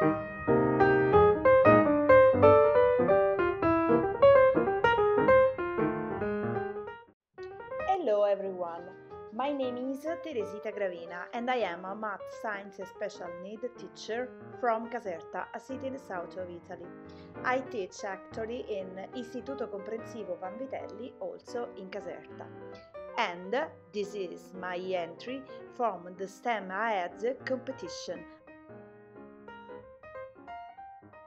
Hello everyone, my name is Teresita Gravina and I am a math, science special need teacher from Caserta, a city in the south of Italy. I teach actually in Istituto Comprensivo Vanvitelli, also in Caserta. And this is my entry from the STEM Ahead competition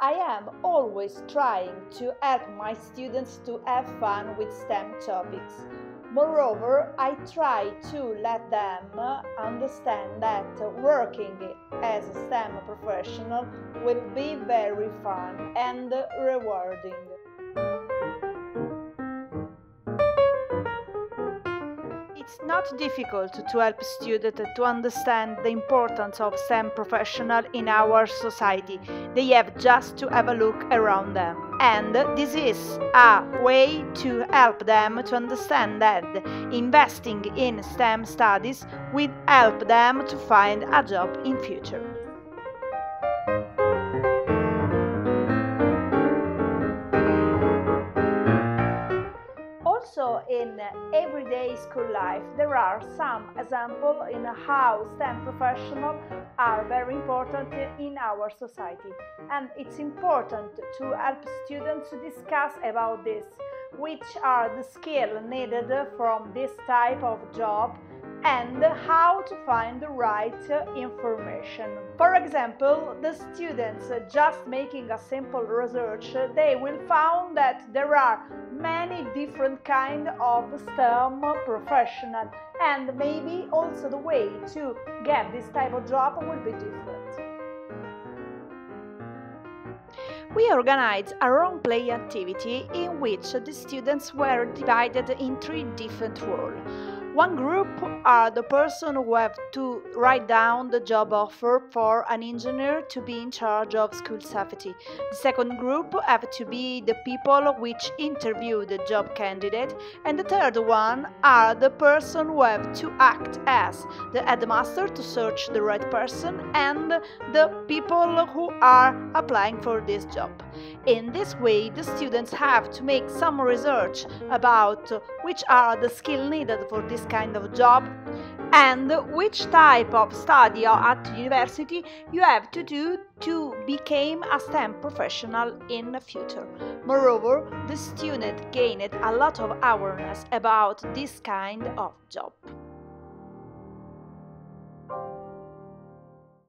I am always trying to help my students to have fun with STEM topics. Moreover, I try to let them understand that working as a STEM professional will be very fun and rewarding. It's not difficult to help students to understand the importance of STEM professional in our society. They have just to have a look around them. And this is a way to help them to understand that investing in STEM studies will help them to find a job in future. In everyday school life there are some examples in how STEM professionals are very important in our society. And it's important to help students discuss about this. Which are the skills needed from this type of job and how to find the right information. For example, the students just making a simple research, they will find that there are many different kind of STEM professional and maybe also the way to get this type of job will be different. We organized a role play activity in which the students were divided in three different roles. One group are the person who have to write down the job offer for an engineer to be in charge of school safety. The second group have to be the people which interview the job candidate and the third one are the person who have to act as the headmaster to search the right person and the people who are applying for this job. In this way, the students have to make some research about which are the skills needed for this kind of job and which type of study at university you have to do to become a STEM professional in the future. Moreover, the student gained a lot of awareness about this kind of job.